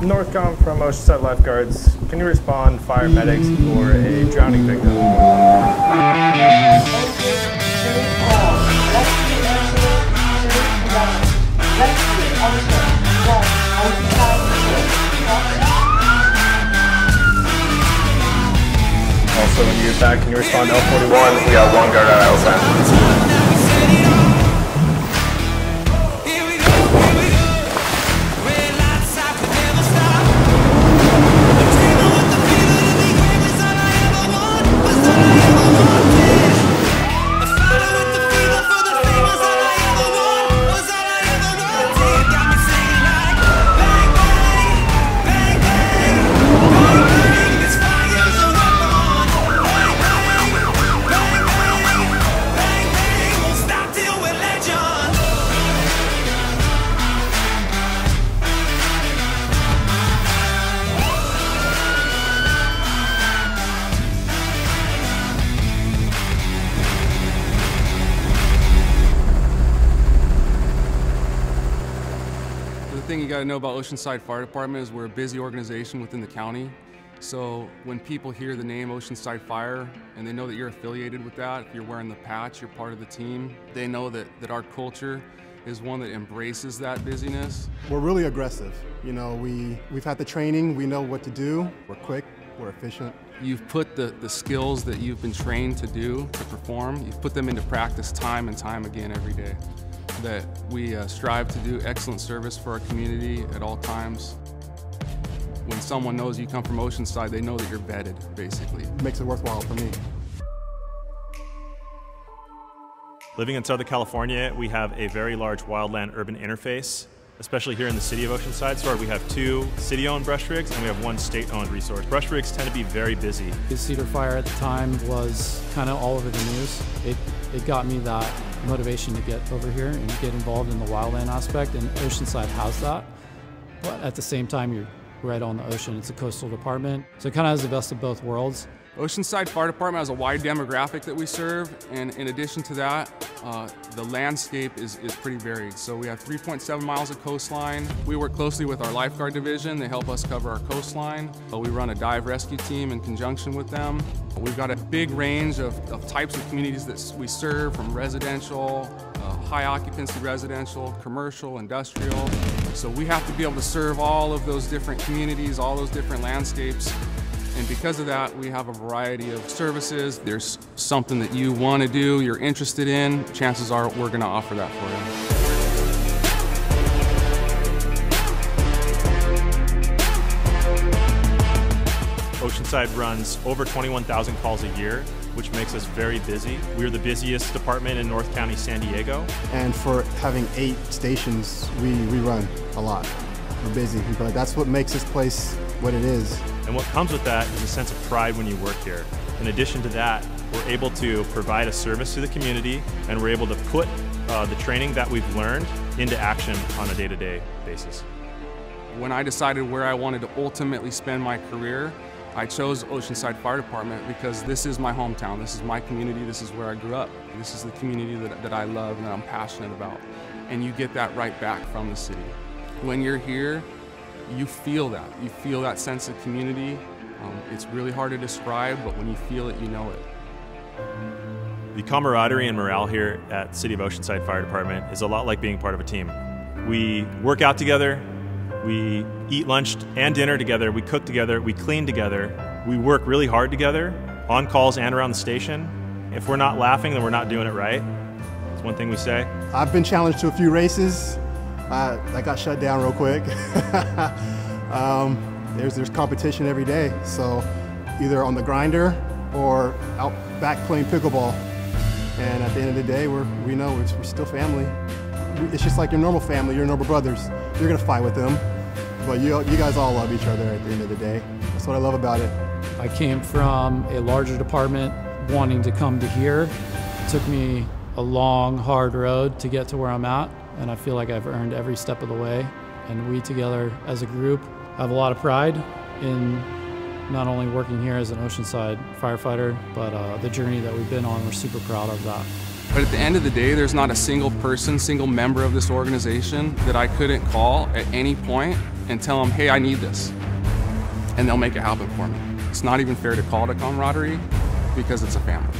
Northcom from Oceanside Lifeguards. Can you respond fire medics for a drowning victim? Also, when you back, can you respond to L41? We got one guard at L10. The thing you got to know about Oceanside Fire Department is we're a busy organization within the county. So when people hear the name Oceanside Fire and they know that you're affiliated with that, if you're wearing the patch, you're part of the team, they know that, that our culture is one that embraces that busyness. We're really aggressive. You know, we, we've had the training, we know what to do, we're quick, we're efficient. You've put the, the skills that you've been trained to do, to perform, you've put them into practice time and time again every day. That we uh, strive to do excellent service for our community at all times. When someone knows you come from Oceanside, they know that you're vetted, basically. It makes it worthwhile for me. Living in Southern California, we have a very large wildland urban interface, especially here in the city of Oceanside. We have two city owned brush rigs and we have one state owned resource. Brush rigs tend to be very busy. The Cedar Fire at the time was kind of all over the news. It, it got me that motivation to get over here and get involved in the wildland aspect, and Oceanside has that. But at the same time, you're right on the ocean. It's a coastal department, so it kind of has the best of both worlds. Oceanside Fire Department has a wide demographic that we serve, and in addition to that, uh, the landscape is, is pretty varied. So we have 3.7 miles of coastline. We work closely with our lifeguard division. They help us cover our coastline. Uh, we run a dive rescue team in conjunction with them. We've got a big range of, of types of communities that we serve, from residential, uh, high occupancy residential, commercial, industrial. So we have to be able to serve all of those different communities, all those different landscapes. And because of that, we have a variety of services. There's something that you want to do, you're interested in, chances are we're going to offer that for you. Oceanside runs over 21,000 calls a year, which makes us very busy. We're the busiest department in North County, San Diego. And for having eight stations, we, we run a lot. We're busy, but that's what makes this place what it is. And what comes with that is a sense of pride when you work here. In addition to that, we're able to provide a service to the community and we're able to put uh, the training that we've learned into action on a day to day basis. When I decided where I wanted to ultimately spend my career, I chose Oceanside Fire Department because this is my hometown, this is my community, this is where I grew up. This is the community that, that I love and that I'm passionate about. And you get that right back from the city. When you're here, you feel that. You feel that sense of community. Um, it's really hard to describe, but when you feel it, you know it. The camaraderie and morale here at City of Oceanside Fire Department is a lot like being part of a team. We work out together, we eat lunch and dinner together, we cook together, we clean together, we work really hard together on calls and around the station. If we're not laughing, then we're not doing it right. That's one thing we say. I've been challenged to a few races. Uh, I got shut down real quick. um, there's, there's competition every day, so either on the grinder or out back playing pickleball. And at the end of the day, we're, we know we're, we're still family. It's just like your normal family, your normal brothers. You're gonna fight with them, but you, you guys all love each other at the end of the day. That's what I love about it. I came from a larger department wanting to come to here. It took me a long, hard road to get to where I'm at, and I feel like I've earned every step of the way. And we together as a group have a lot of pride in not only working here as an Oceanside firefighter, but uh, the journey that we've been on, we're super proud of that. But at the end of the day, there's not a single person, single member of this organization that I couldn't call at any point and tell them, hey, I need this. And they'll make it happen for me. It's not even fair to call it a camaraderie because it's a family.